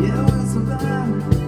Yeah, it's a bad.